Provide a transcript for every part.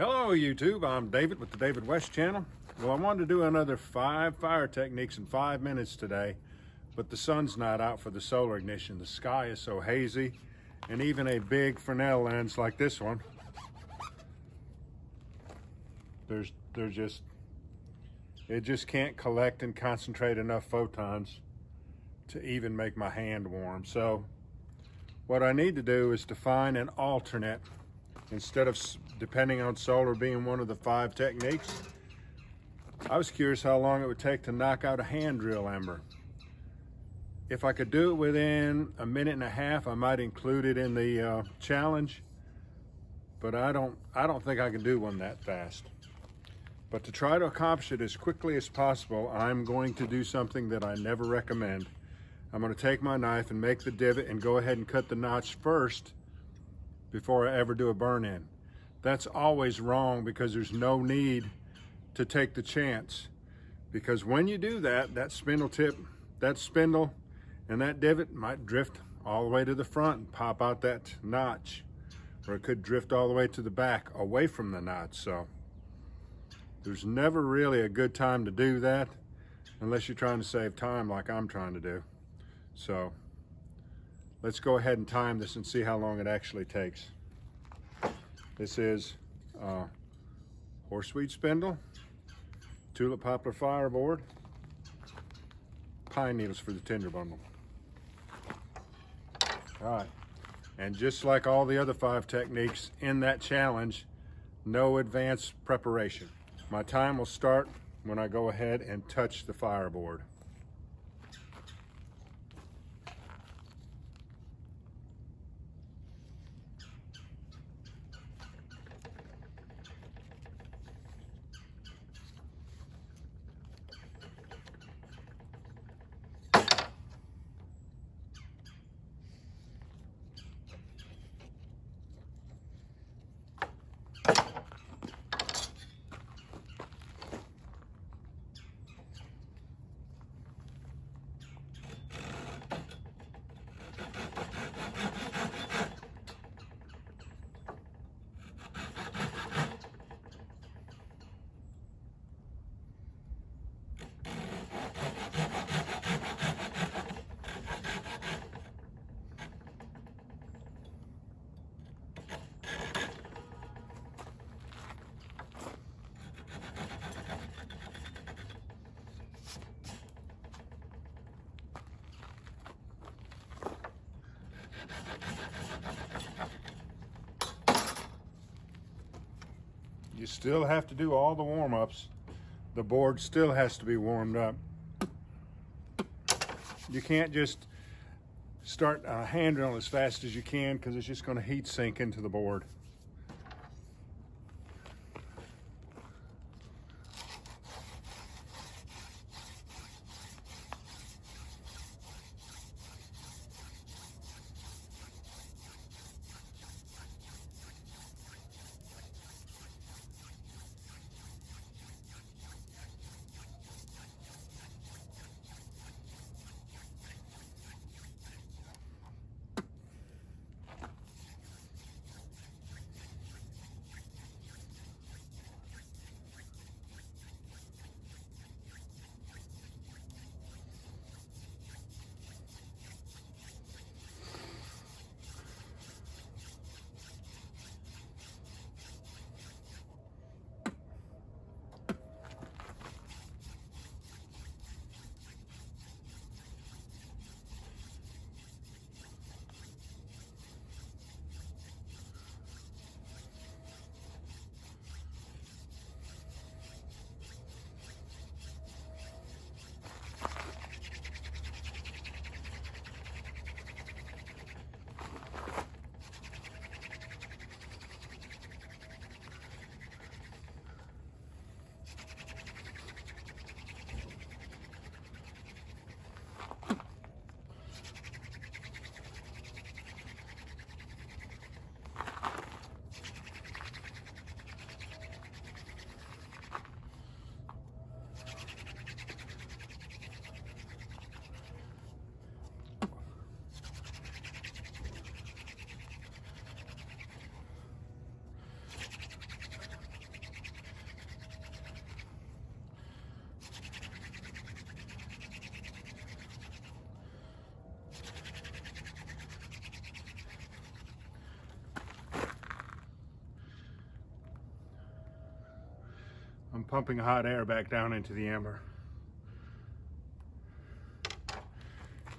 Hello YouTube, I'm David with the David West channel. Well, I wanted to do another five fire techniques in five minutes today, but the sun's not out for the solar ignition. The sky is so hazy, and even a big Fresnel lens like this one, there's, there's just, it just can't collect and concentrate enough photons to even make my hand warm. So what I need to do is to find an alternate instead of depending on solar being one of the five techniques. I was curious how long it would take to knock out a hand drill ember. If I could do it within a minute and a half, I might include it in the uh, challenge, but I don't, I don't think I can do one that fast. But to try to accomplish it as quickly as possible, I'm going to do something that I never recommend. I'm gonna take my knife and make the divot and go ahead and cut the notch first before I ever do a burn in. That's always wrong because there's no need to take the chance. Because when you do that, that spindle tip, that spindle and that divot might drift all the way to the front and pop out that notch. Or it could drift all the way to the back away from the notch. So there's never really a good time to do that unless you're trying to save time like I'm trying to do. So let's go ahead and time this and see how long it actually takes. This is uh, horseweed spindle, tulip poplar fireboard, pine needles for the tinder bundle. All right, and just like all the other five techniques in that challenge, no advanced preparation. My time will start when I go ahead and touch the fireboard. You still have to do all the warm-ups. The board still has to be warmed up. You can't just start a hand drill as fast as you can because it's just going to heat sink into the board. Pumping hot air back down into the amber.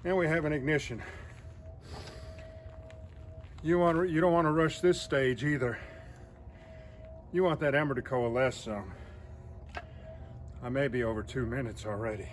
And we have an ignition. You want you don't want to rush this stage either. You want that ember to coalesce some. I may be over two minutes already.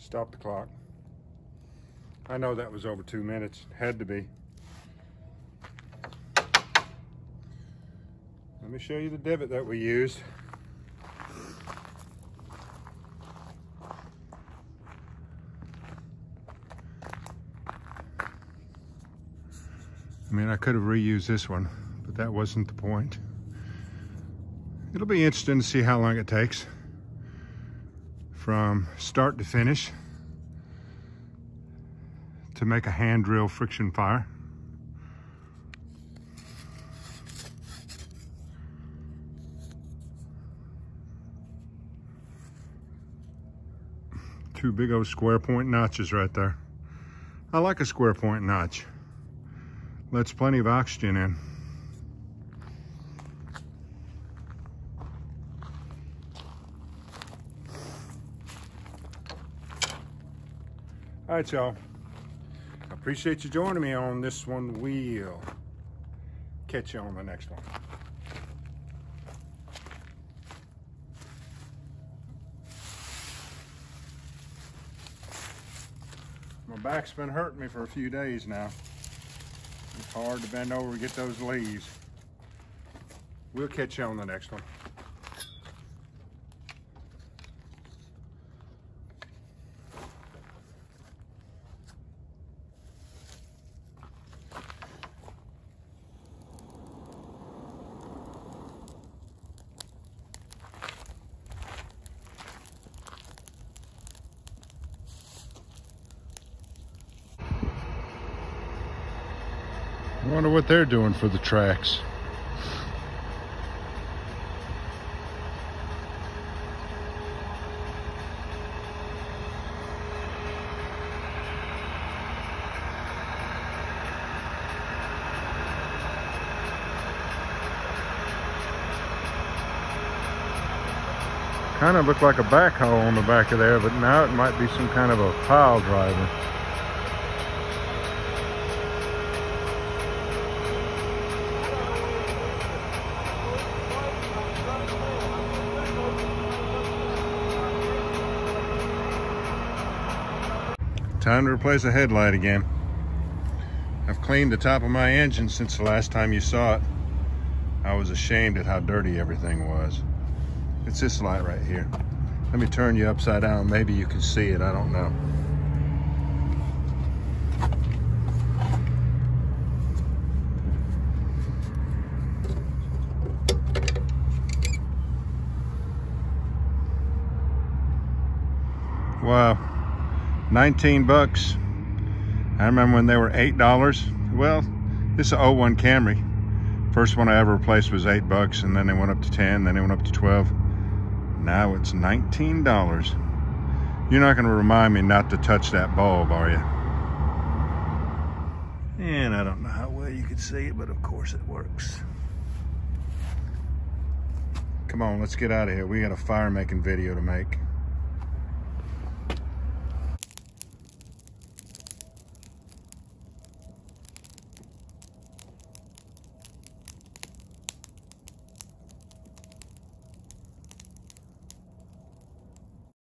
Stop the clock. I know that was over two minutes. Had to be. Let me show you the divot that we used. I mean, I could have reused this one, but that wasn't the point. It'll be interesting to see how long it takes from start to finish to make a hand drill friction fire. Two big old square point notches right there. I like a square point notch. Lets plenty of oxygen in. All right, y'all. I appreciate you joining me on this one We'll Catch you on the next one. My back's been hurting me for a few days now. It's hard to bend over and get those leaves. We'll catch you on the next one. I wonder what they're doing for the tracks. Kind of looked like a backhoe on the back of there, but now it might be some kind of a pile driver. Time to replace a headlight again. I've cleaned the top of my engine since the last time you saw it. I was ashamed at how dirty everything was. It's this light right here. Let me turn you upside down. Maybe you can see it. I don't know. 19 bucks. I remember when they were $8. Well, this is an 01 Camry. First one I ever replaced was 8 bucks, and then they went up to 10, then they went up to 12. Now it's $19. You're not going to remind me not to touch that bulb, are you? And I don't know how well you can see it, but of course it works. Come on, let's get out of here. We got a fire making video to make.